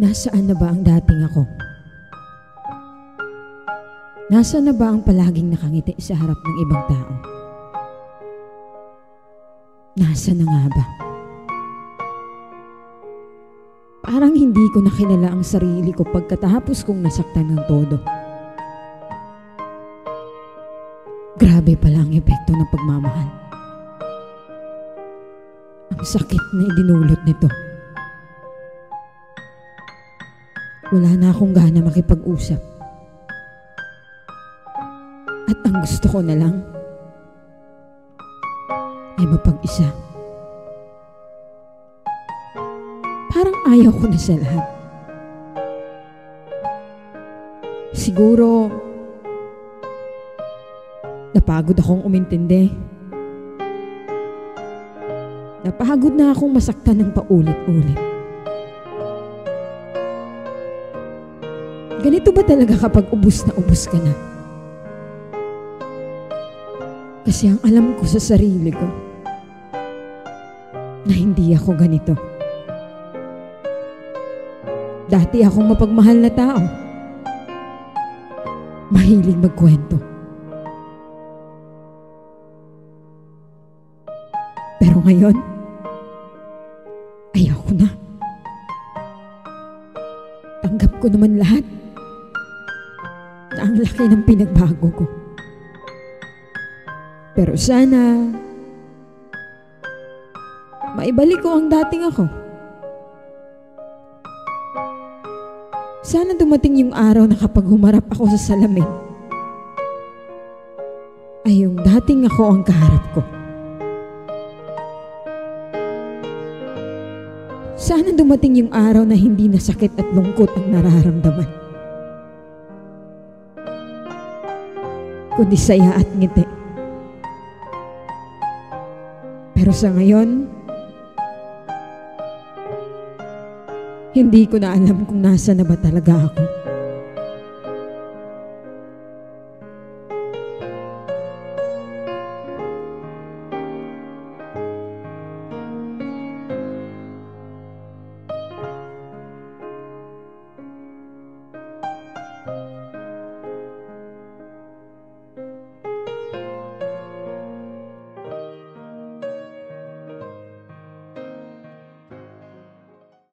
Nasaan na ba ang dating ako? Nasaan na ba ang palaging nakangiti sa harap ng ibang tao? Nasaan na nga ba? Parang hindi ko nakilala ang sarili ko pagkatapos kong nasaktan ng todo. Grabe pala ang epekto ng pagmamahal. Ang sakit na idinulot nito. Wala na akong gana makipag-usap. At ang gusto ko na lang ay mapag-isa. Parang ayaw ko na sa lahat. Siguro, napagod akong umintindi. Napagod na akong masaktan ng paulit-ulit. Ganito ba talaga kapag ubus na ubus ka na? Kasi ang alam ko sa sarili ko na hindi ako ganito. Dati akong mapagmahal na tao. Mahilig magkwento. Pero ngayon, ayaw ko na. Tanggap ko naman lahat ang laki ng pinagbago ko. Pero sana, maibalik ko ang dating ako. Sana dumating yung araw na kapag humarap ako sa salamin, ay yung dating ako ang kaharap ko. Sana dumating yung araw na hindi na sakit at lungkot ang nararamdaman. Kundi saya at ngiti. Pero sa ngayon, hindi ko na alam kung nasa na ba talaga ako.